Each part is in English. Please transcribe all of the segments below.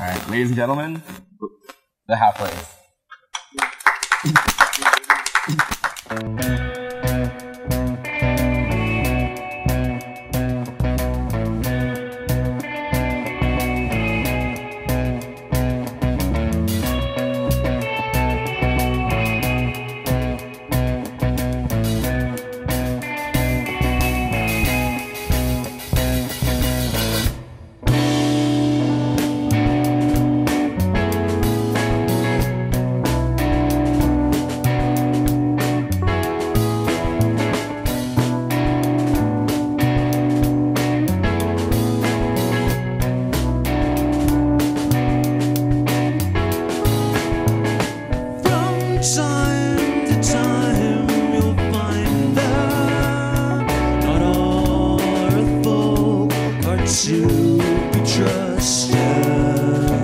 All right, ladies and gentlemen, the half race. to be trusted.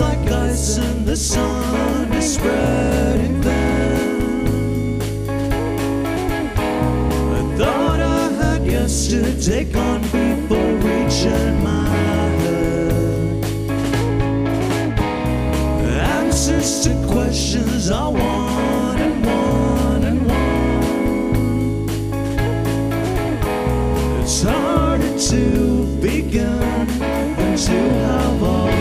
like ice and the sun is spreading thin. I thought I had yesterday gone before reaching my head. Answers to questions I want and want and want. It's harder to begin than to have all.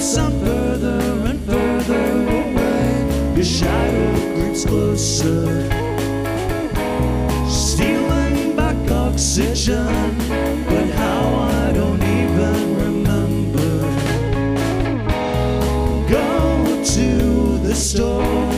Some further and further away. Your shadow creeps closer, stealing back oxygen. But how I don't even remember. Go to the store.